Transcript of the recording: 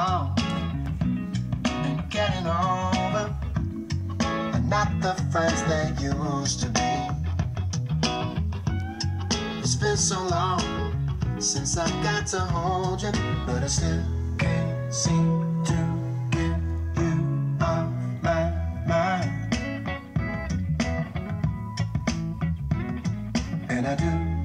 And getting over, and not the friends that used to be. It's been so long since I got to hold you, but I still can't seem to get you off my mind. And I do.